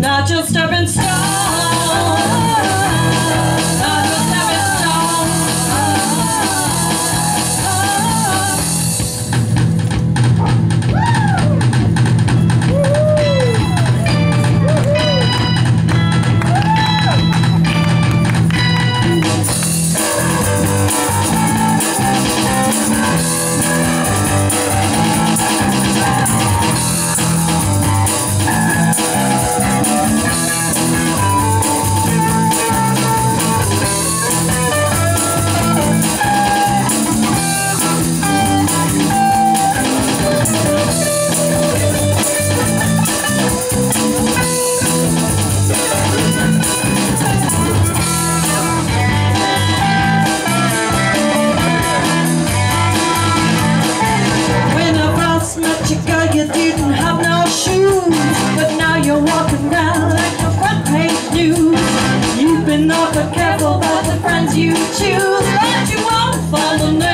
Not just steppin' stone. You, didn't have no shoes. But now you're walking around like the front page news. You've been awful careful about the friends you choose. But you won't find a